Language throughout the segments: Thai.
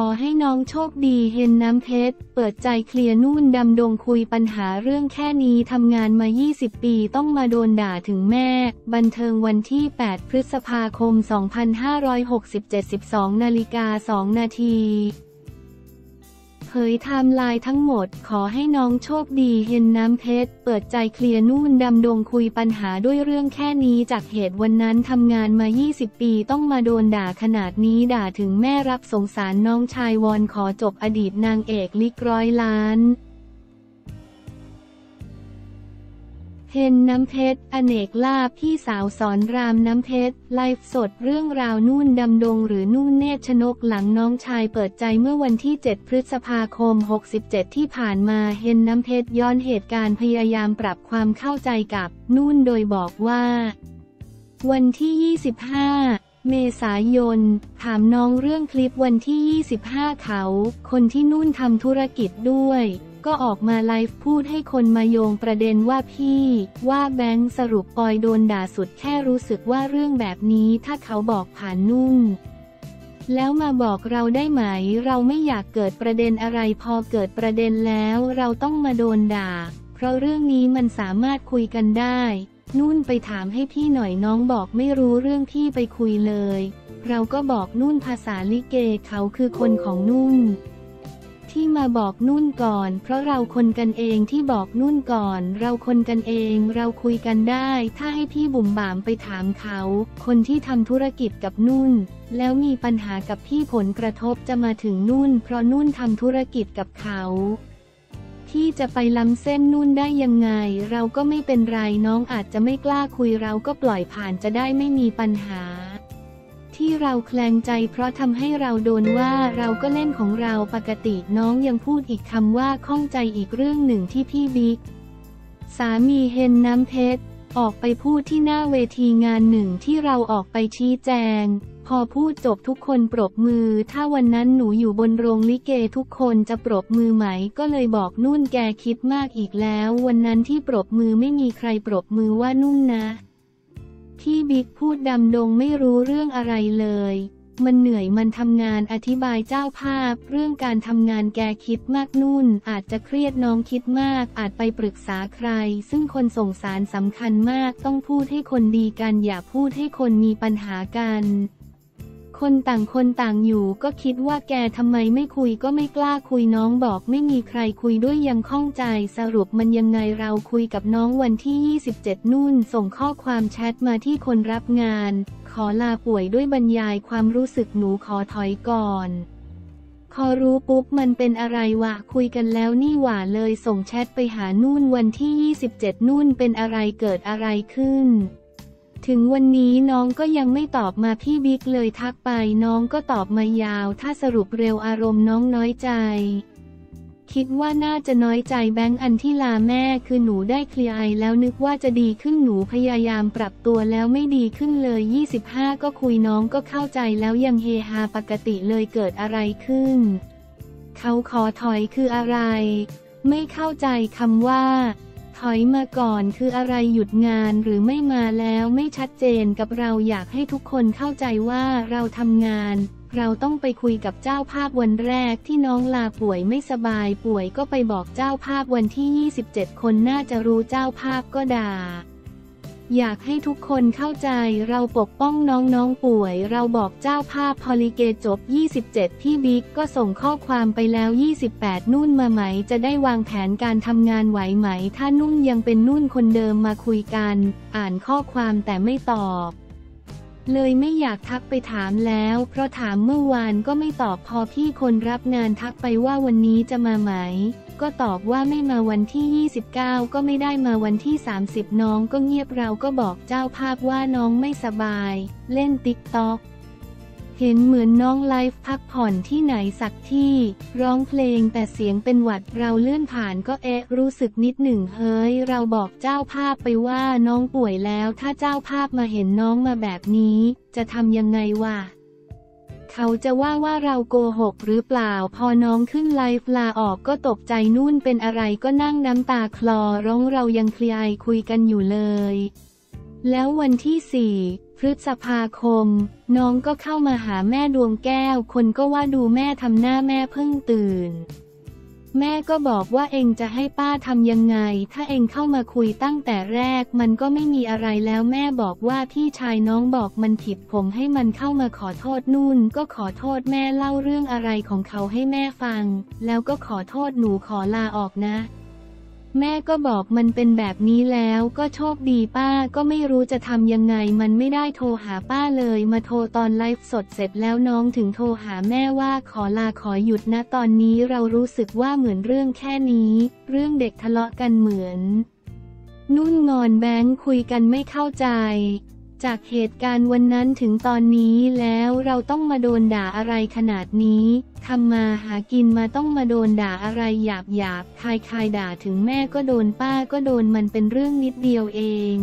ขอให้น้องโชคดีเฮ็นน้ำเพชร เปิดใจเคลียร์นุ่นดำดงคุยปัญหาเรื่องแค่นี้ทำงานมา 20 ปีต้องมาโดนด่าถึงแม่ บันเทิงวันที่ 8 พฤษภาคม 2567 12นาฬิกา2นาที ยไทม์ไลน์ทั้งหมด ขอให้น้องโชคดีเฮ็นน้ำเพชร เปิดใจเคลียร์นุ่นดำดงคุยปัญหาด้วยเรื่องแค่นี้จากเหตุวันนั้นทำงานมา 20 ปีต้องมาโดนด่าขนาดนี้ด่าถึงแม่รับสงสารน้องชายวอนขอจบอดีตนางเอกลิกร้อยล้าน เฮนน้ำเพชร อเนกลาบพี่สาวสอนรามน้ำเพชร ไลฟ์สดเรื่องราวนุ่นดำดงหรือนุ่นเนตรชนกหลังน้องชายเปิดใจเมื่อวันที่ 7 พฤษภาคม 67 ที่ผ่านมาเฮนน้ำเพชรย้อนเหตุการณ์พยายามปรับความเข้าใจกับนุ่นโดยบอกว่า วันที่ 25เมษายน ถามน้องเรื่องคลิปวันที่ 25 เขา คนที่นุ่นทำธุรกิจด้วย ก็ออกมาไลฟ์พูดให้คนมาโยงประเด็นว่าพี่ ว่าแบงค์สรุปปอยโดนด่าสุดแค่รู้สึกว่าเรื่องแบบนี้ถ้าเขาบอกผ่านนุ่นแล้วมาบอกเราได้ไหม เราไม่อยากเกิดประเด็นอะไรพอเกิดประเด็นแล้วเราต้องมาโดนด่า เพราะเรื่องนี้มันสามารถคุยกันได้ นุ่นไปถามให้พี่หน่อยน้องบอกไม่รู้เรื่องพี่ไปคุยเลย เราก็บอกนุ่นภาษาลิเกเขาคือคนของนุ่น ที่มาบอกนุ่นก่อน เพราะเราคนกันเองที่บอกนุ่นก่อน เราคนกันเอง เราคุยกันได้ ถ้าให้พี่บุ๋มบามไปถามเขา คนที่ทำธุรกิจกับนุ่น แล้วมีปัญหากับพี่ผลกระทบจะมาถึงนุ่น เพราะนุ่นทำธุรกิจกับเขาที่จะไปล้ำเส้นนุ่นได้ยังไง เราก็ไม่เป็นไรน้องอาจจะไม่กล้าคุยเราก็ปล่อยผ่านจะได้ไม่มีปัญหา ที่เราแคลงใจเพราะทำให้เราโดนว่าเราก็เล่นของเราปกติน้องยังพูดอีกคำว่าข้องใจอีกเรื่องหนึ่งที่พี่บิ๊กสามีเฮนน้ำเพชรออกไปพูดที่หน้าเวทีงานหนึ่งที่เราออกไปชี้แจง พอพูดจบทุกคนปรบมือ ถ้าวันนั้นหนูอยู่บนโรงลิเกทุกคนจะปรบมือไหม ก็เลยบอกนุ่นแกคิดมากอีกแล้ว วันนั้นที่ปรบมือไม่มีใครปรบมือว่านุ่นนะ ที่บิ๊กพูดดำดงไม่รู้เรื่องอะไรเลย มันเหนื่อยมันทำงานอธิบายเจ้าภาพ เรื่องการทำงานแกคิดมากนุ่น อาจจะเครียดน้องคิดมาก อาจไปปรึกษาใคร ซึ่งคนส่งสารสำคัญมากต้องพูดให้คนดีกันอย่าพูดให้คนมีปัญหากัน คนต่างคนต่างอยู่ก็คิดว่าแกทำไมไม่คุยก็ไม่กล้าคุยน้องบอกไม่มีใครคุยด้วยยังข้องใจสรุปมันยังไงเราคุยกับน้องวันที่ 27นุ่น ส่งข้อความแชทมาที่คนรับงาน ขอลาป่วยด้วยบรรยายความรู้สึกหนูขอถอยก่อนพอรู้ปุ๊บมันเป็นอะไรวะคุยกันแล้วนี่หว่าเลยส่งแชทไปหานุ่นวันที่ 27นุ่นเป็นอะไรเกิดอะไรขึ้น ถึงวันนี้น้องก็ยังไม่ตอบมาพี่บิ๊กเลยทักไปน้องก็ตอบมายาว ถ้าสรุปเร็วอารมณ์น้องน้อยใจ คิดว่าน่าจะน้อยใจแบงค์อันที่ลาแม่คือหนูได้เคลียร์ไอแล้วนึกว่าจะดีขึ้นหนูพยายามปรับตัวแล้วไม่ดีขึ้นเลย 25 ก็คุยน้องก็เข้าใจแล้วยังเฮฮาปกติเลยเกิดอะไรขึ้น เขาขอถอยคืออะไร ไม่เข้าใจคำว่า ถอยมาก่อนคืออะไรหยุดงานหรือไม่มาแล้วไม่ชัดเจนกับเราอยากให้ทุกคนเข้าใจว่าเราทำงาน เราต้องไปคุยกับเจ้าภาพวันแรกที่น้องลาป่วยไม่สบายป่วยก็ไปบอกเจ้าภาพวันที่ 27 คนน่าจะรู้เจ้าภาพก็ด่า อยากให้ทุกคนเข้าใจเราปกป้องน้องๆป่วย เราบอกเจ้าภาพพอลิเกจบ 27 พี่บิ๊กก็ส่งข้อความไปแล้ว 28 นุ่นมาไหม จะได้วางแผนการทำงานไหวไหม ถ้านุ่นยังเป็นนุ่นคนเดิมมาคุยกัน อ่านข้อความแต่ไม่ตอบ เลยไม่อยากทักไปถามแล้ว เพราะถามเมื่อวานก็ไม่ตอบพอพี่คนรับงานทักไปว่าวันนี้จะมาไหม ก็ตอบว่าไม่มาวันที่ 29 ก็ไม่ได้มาวันที่ 30 น้องก็เงียบเราก็บอกเจ้าภาพว่าน้องไม่สบาย เล่นติ๊กต็อกเห็นเหมือนน้องไลฟ์พักผ่อนที่ไหนสักที่ ร้องเพลงแต่เสียงเป็นหวัดเราเลื่อนผ่านก็เอ๊ะรู้สึกนิดหนึ่งเฮ้ย เราบอกเจ้าภาพไปว่าน้องป่วยแล้ว ถ้าเจ้าภาพมาเห็นน้องมาแบบนี้ จะทำยังไงวะ เขาจะว่าว่าเราโกหกหรือเปล่า พอน้องขึ้นไลฟ์ลาออกก็ตกใจนุ่นเป็นอะไรก็นั่งน้ำตาคลอร้องเรายังเคลียร์คุยกันอยู่เลย แล้ววันที่สี่พฤษภาคม น้องก็เข้ามาหาแม่ดวงแก้ว คนก็ว่าดูแม่ทำหน้าแม่เพิ่งตื่น แม่ก็บอกว่าเองจะให้ป้าทำยังไง ถ้าเองเข้ามาคุยตั้งแต่แรก มันก็ไม่มีอะไรแล้วแม่บอกว่าพี่ชายน้องบอกมันผิดผมให้มันเข้ามาขอโทษนู่น ก็ขอโทษแม่เล่าเรื่องอะไรของเขาให้แม่ฟัง แล้วก็ขอโทษหนูขอลาออกนะ แม่ก็บอกมันเป็นแบบนี้แล้วก็โชคดีป้าก็ไม่รู้จะทำยังไงมันไม่ได้โทรหาป้าเลยมาโทรตอนไลฟ์สดเสร็จแล้วน้องถึงโทรหาแม่ว่าขอลาขอหยุดนะตอนนี้เรารู้สึกว่าเหมือนเรื่องแค่นี้ เรื่องเด็กทะเลาะกันเหมือน นุ่นงอนแบงค์คุยกันไม่เข้าใจ จากเหตุการณ์วันนั้นถึงตอนนี้แล้วเราต้องมาโดนด่าอะไรขนาดนี้ทำมาหากินมาต้องมาโดนด่าอะไรหยาบหยาบคายคายด่าถึงแม่ก็โดนป้าก็โดนมันเป็นเรื่องนิดเดียวเอง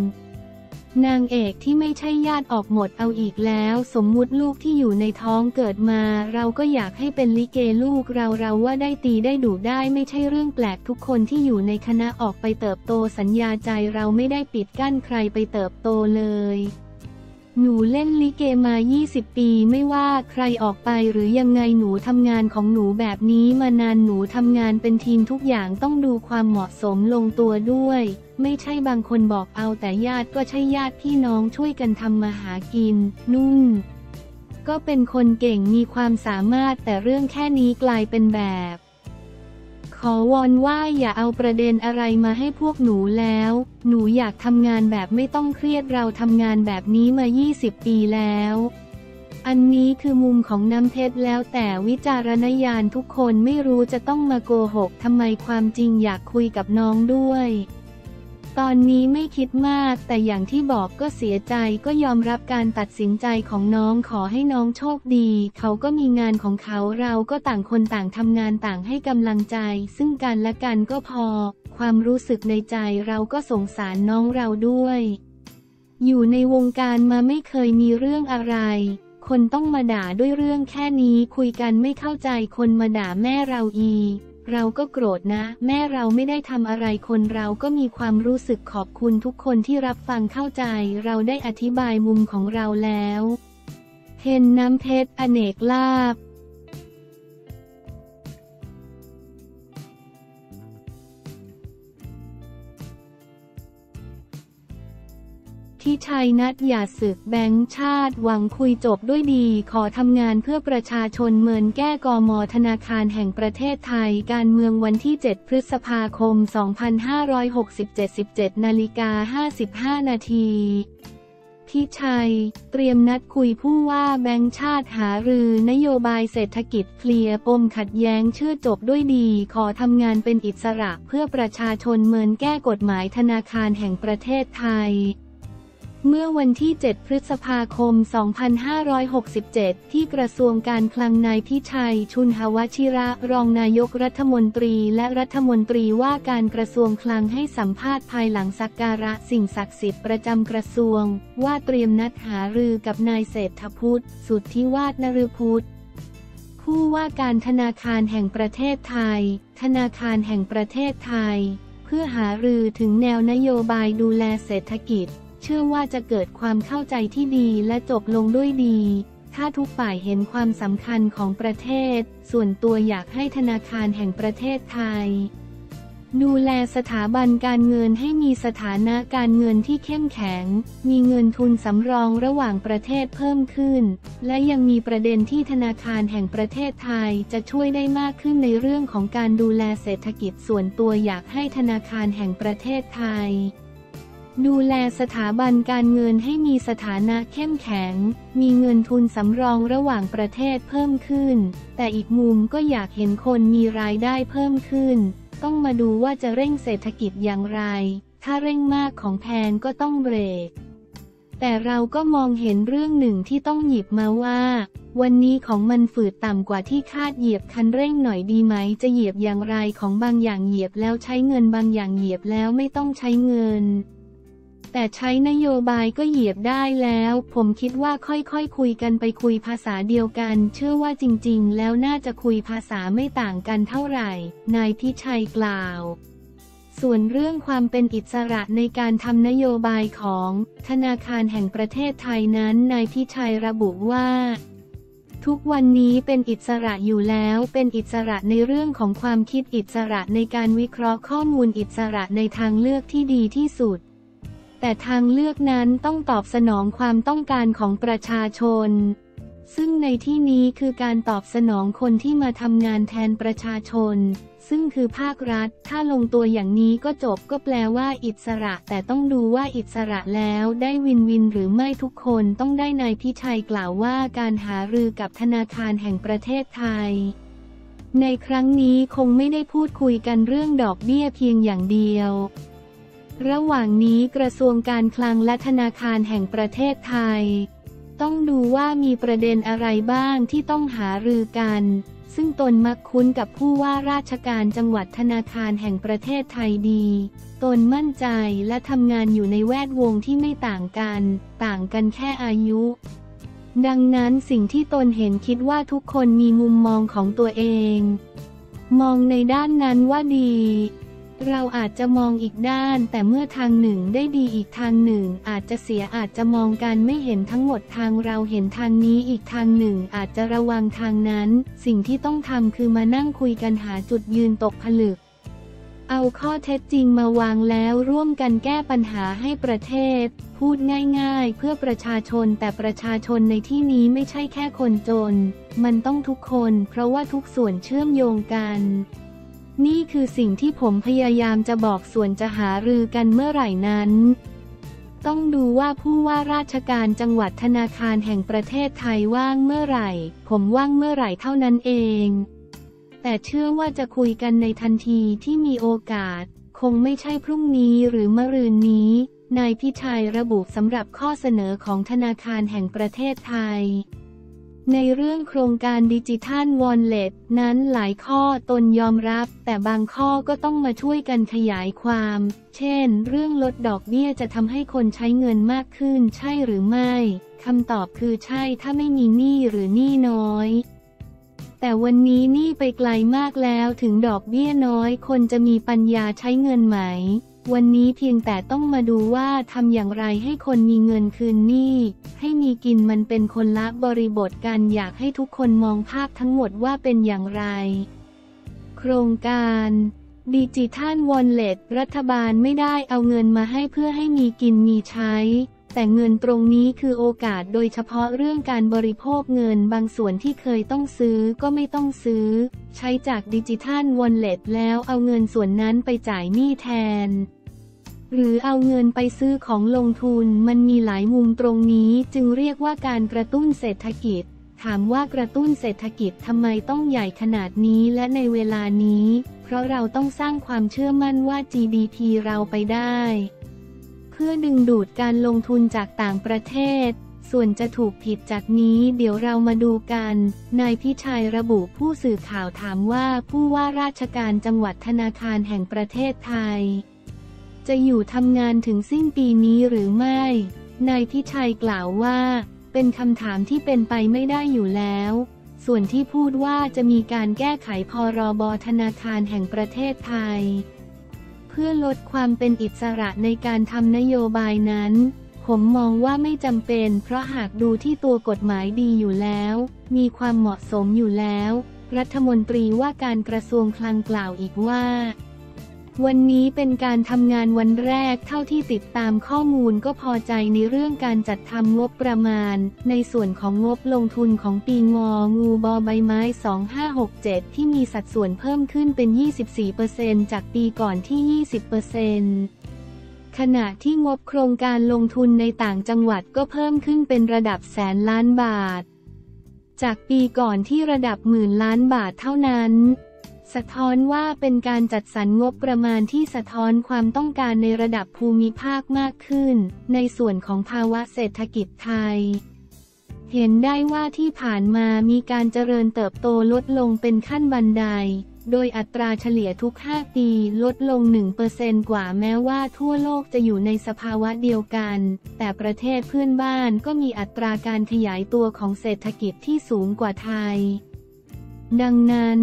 นางเอกที่ไม่ใช่ญาติออกหมดเอาอีกแล้ว สมมุติลูกที่อยู่ในท้องเกิดมา เราก็อยากให้เป็นลิเกลูกเราเราว่าได้ตีได้ดุได้ไม่ใช่เรื่องแปลกทุกคนที่อยู่ในคณะออกไปเติบโตสัญญาใจเราไม่ได้ปิดกั้นใครไปเติบโตเลย หนูเล่นลิเกมา 20 ปีไม่ว่าใครออกไปหรือยังไงหนูทำงานของหนูแบบนี้มานานหนูทำงานเป็นทีมทุกอย่างต้องดูความเหมาะสมลงตัวด้วย ไม่ใช่บางคนบอกเอาแต่ญาติก็ใช่ญาติพี่น้องช่วยกันทำมาหากิน นุ่น ก็เป็นคนเก่งมีความสามารถแต่เรื่องแค่นี้กลายเป็นแบบ ขอวอนว่าอย่าเอาประเด็นอะไรมาให้พวกหนูแล้ว หนูอยากทำงานแบบไม่ต้องเครียดเราทำงานแบบนี้มา 20 ปีแล้ว อันนี้คือมุมของน้ำเพชรแล้วแต่วิจารณญาณทุกคนไม่รู้จะต้องมาโกหกทำไมความจริงอยากคุยกับน้องด้วย ตอนนี้ไม่คิดมาก แต่อย่างที่บอกก็เสียใจก็ยอมรับการตัดสินใจของน้องขอให้น้องโชคดี เขาก็มีงานของเขาเราก็ต่างคนต่างทำงานต่างให้กำลังใจ ซึ่งกันและกันก็พอ ความรู้สึกในใจเราก็สงสารน้องเราด้วย อยู่ในวงการมาไม่เคยมีเรื่องอะไร คนต้องมาด่าด้วยเรื่องแค่นี้คุยกันไม่เข้าใจคนมาด่าแม่เราอีก เราก็โกรธนะ แม่เราไม่ได้ทำอะไรคนเราก็มีความรู้สึกขอบคุณทุกคนที่รับฟังเข้าใจ เราได้อธิบายมุมของเราแล้ว เทนน้ำเพชรอเนกลาบ ที่ชัยนัดอย่าศึกแบงค์ชาติหวังคุยจบด้วยดี ขอทำงานเพื่อประชาชนเมินแก้กมอธนาคารแห่งประเทศไทย การเมืองวันที่ 7 พฤษภาคม 2567 17นาฬิกา55 นาทีพี่ชัย เตรียมนัดคุยผู้ว่าแบงค์ชาติหารือนโยบายเศรษฐกิจเคลียร์ปมขัดแย้งเชื่อจบด้วยดี ขอทำงานเป็นอิสระเพื่อประชาชนเมินแก้กฎหมายธนาคารแห่งประเทศไทย เมื่อวันที่ 7 พฤษภาคม 2567 ที่กระทรวงการคลังนายพิชัย ชุนหวชิระ รองนายกรัฐมนตรีและรัฐมนตรีว่าการกระทรวงคลังให้สัมภาษณ์ภายหลังสักการะสิ่งศักดิ์สิทธิ์ประจำกระทรวง ว่าเตรียมนัดหารือกับนายเศรษฐพุทธ สุทธิวาฒนฤพุทธผู้ว่าการธนาคารแห่งประเทศไทย ธนาคารแห่งประเทศไทย เพื่อหารือถึงแนวนโยบายดูแลเศรษฐกิจ เชื่อว่าจะเกิดความเข้าใจที่ดีและจบลงด้วยดี ถ้าทุกฝ่ายเห็นความสำคัญของประเทศ ส่วนตัวอยากให้ธนาคารแห่งประเทศไทย ดูแลสถาบันการเงินให้มีสถานะการเงินที่เข้มแข็ง มีเงินทุนสำรองระหว่างประเทศเพิ่มขึ้น และยังมีประเด็นที่ธนาคารแห่งประเทศไทยจะช่วยได้มากขึ้นในเรื่องของการดูแลเศรษฐกิจส่วนตัวอยากให้ธนาคารแห่งประเทศไทย ดูแลสถาบันการเงินให้มีสถานะเข้มแข็ง มีเงินทุนสำรองระหว่างประเทศเพิ่มขึ้น แต่อีกมุมก็อยากเห็นคนมีรายได้เพิ่มขึ้น ต้องมาดูว่าจะเร่งเศรษฐกิจอย่างไร ถ้าเร่งมากของแพงก็ต้องเบรก แต่เราก็มองเห็นเรื่องหนึ่งที่ต้องหยิบมาว่า วันนี้ของมันฝืดต่ำกว่าที่คาดเหยียบคันเร่งหน่อยดีไหม จะเหยียบอย่างไรของบางอย่างเหยียบแล้วใช้เงินบางอย่างเหยียบแล้วไม่ต้องใช้เงิน แต่ใช้นโยบายก็เหยียบได้แล้ว ผมคิดว่าค่อยๆคคุยกันไปคุยภาษาเดียวกัน เชื่อว่าจริงๆ แล้วน่าจะคุยภาษาไม่ต่างกันเท่าไหร่ นายพิชัยกล่าว ส่วนเรื่องความเป็นอิสระในการทำนโยบายของธนาคารแห่งประเทศไทยนั้น นายพิชัยระบุว่าทุกวันนี้เป็นอิสระอยู่แล้ว เป็นอิสระในเรื่องของความคิดอิสระในการวิเคราะห์ข้อมูลอิสระในทางเลือกที่ดีที่สุด แต่ทางเลือกนั้นต้องตอบสนองความต้องการของประชาชน ซึ่งในที่นี้คือการตอบสนองคนที่มาทำงานแทนประชาชน ซึ่งคือภาครัฐ ถ้าลงตัวอย่างนี้ก็จบก็แปลว่าอิสระ แต่ต้องดูว่าอิสระแล้วได้วินวินหรือไม่ทุกคนต้องได้นายพิชัยกล่าวว่าการหารือกับธนาคารแห่งประเทศไทยในครั้งนี้คงไม่ได้พูดคุยกันเรื่องดอกเบี้ยเพียงอย่างเดียว ระหว่างนี้กระทรวงการคลังและธนาคารแห่งประเทศไทย ต้องดูว่ามีประเด็นอะไรบ้างที่ต้องหารือกัน ซึ่งตนมักคุ้นกับผู้ว่าราชการจังหวัดธนาคารแห่งประเทศไทยดี ตนมั่นใจและทำงานอยู่ในแวดวงที่ไม่ต่างกัน ต่างกันแค่อายุ ดังนั้นสิ่งที่ตนเห็นคิดว่าทุกคนมีมุมมองของตัวเอง มองในด้านนั้นว่าดี เราอาจจะมองอีกด้าน แต่เมื่อทางหนึ่งได้ดีอีกทางหนึ่ง อาจจะเสียอาจจะมองการไม่เห็นทั้งหมดทางเราเห็นทางนี้อีกทางหนึ่ง อาจจะระวังทางนั้น สิ่งที่ต้องทำคือมานั่งคุยกันหาจุดยืนตกผลึก เอาข้อเท็จจริงมาวางแล้วร่วมกันแก้ปัญหาให้ประเทศ พูดง่ายๆ เพื่อประชาชนแต่ประชาชนในที่นี้ไม่ใช่แค่คนจน มันต้องทุกคน เพราะว่าทุกส่วนเชื่อมโยงกัน นี่คือสิ่งที่ผมพยายามจะบอกส่วนจะหารือกันเมื่อไหร่นั้น ต้องดูว่าผู้ว่าราชการจังหวัดธนาคารแห่งประเทศไทยว่างเมื่อไหร่ ผมว่างเมื่อไหร่เท่านั้นเอง แต่เชื่อว่าจะคุยกันในทันทีที่มีโอกาส คงไม่ใช่พรุ่งนี้หรือมะรืนนี้ นายพิชัยระบุสำหรับข้อเสนอของธนาคารแห่งประเทศไทย ในเรื่องโครงการดิจิทัลวอลเล็ตนั้นหลายข้อตนยอมรับ แต่บางข้อก็ต้องมาช่วยกันขยายความ เช่น เรื่องลดดอกเบี้ยจะทำให้คนใช้เงินมากขึ้นใช่หรือไม่คำตอบคือใช่ถ้าไม่มีหนี้หรือหนี้น้อย แต่วันนี้หนี้ไปไกลมากแล้วถึงดอกเบี้ยน้อย คนจะมีปัญญาใช้เงินไหม วันนี้เพียงแต่ต้องมาดูว่าทำอย่างไรให้คนมีเงินคืนหนี้ ให้มีกินมันเป็นคนละบริบทกันอยากให้ทุกคนมองภาพทั้งหมดว่าเป็นอย่างไร โครงการดิจิทัลวอลเล็ตรัฐบาลไม่ได้เอาเงินมาให้เพื่อให้มีกินมีใช้ แต่เงินตรงนี้คือโอกาสโดยเฉพาะเรื่องการบริโภคเงินบางส่วนที่เคยต้องซื้อก็ไม่ต้องซื้อ ใช้จากดิจิทัลวอลเล็ตแล้วเอาเงินส่วนนั้นไปจ่ายหนี้แทน หรือเอาเงินไปซื้อของลงทุนมันมีหลายมุมตรงนี้จึงเรียกว่าการกระตุ้นเศรษฐกิจ ถามว่ากระตุ้นเศรษฐกิจทำไมต้องใหญ่ขนาดนี้และในเวลานี้ เพราะเราต้องสร้างความเชื่อมั่นว่า GDP เราไปได้ เพื่อดึงดูดการลงทุนจากต่างประเทศ ส่วนจะถูกผิดจากนี้เดี๋ยวเรามาดูกัน นายพิชัยระบุผู้สื่อข่าวถามว่าผู้ว่าราชการจังหวัดธนาคารแห่งประเทศไทย จะอยู่ทำงานถึงสิ้นปีนี้หรือไม่ นายพิชัยกล่าวว่า เป็นคำถามที่เป็นไปไม่ได้อยู่แล้ว ส่วนที่พูดว่าจะมีการแก้ไขพรบธนาคารแห่งประเทศไทย เพื่อลดความเป็นอิสระในการทำนโยบายนั้น ผมมองว่าไม่จำเป็น เพราะหากดูที่ตัวกฎหมายดีอยู่แล้ว มีความเหมาะสมอยู่แล้ว รัฐมนตรีว่าการกระทรวงคลังกล่าวอีกว่า วันนี้เป็นการทำงานวันแรกเท่าที่ติดตามข้อมูลก็พอใจในเรื่องการจัดทำงบประมาณ ในส่วนของงบลงทุนของปีงองูบอใบไม้ 2567 ที่มีสัดส่วนเพิ่มขึ้นเป็น 24%จากปีก่อนที่ 20%ขณะที่งบโครงการลงทุนในต่างจังหวัดก็เพิ่มขึ้นเป็นระดับแสนล้านบาท จากปีก่อนที่ระดับหมื่นล้านบาทเท่านั้น สะท้อนว่าเป็นการจัดสรรงบประมาณที่สะท้อนความต้องการในระดับภูมิภาคมากขึ้น ในส่วนของภาวะเศรษฐกิจไทย เห็นได้ว่าที่ผ่านมามีการเจริญเติบโตลดลงเป็นขั้นบันได โดยอัตราเฉลี่ยทุก 5 ปีลดลง 1%กว่าแม้ว่าทั่วโลกจะอยู่ในสภาวะเดียวกัน แต่ประเทศเพื่อนบ้านก็มีอัตราการขยายตัวของเศรษฐกิจที่สูงกว่าไทย ดังนั้น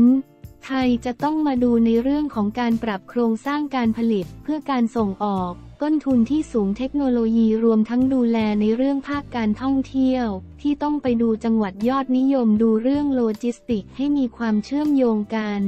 ไทยจะต้องมาดูในเรื่องของการปรับโครงสร้างการผลิตเพื่อการส่งออก ต้นทุนที่สูงเทคโนโลยีรวมทั้งดูแลในเรื่องภาคการท่องเที่ยว ที่ต้องไปดูจังหวัดยอดนิยมดูเรื่องโลจิสติกส์ให้มีความเชื่อมโยงกัน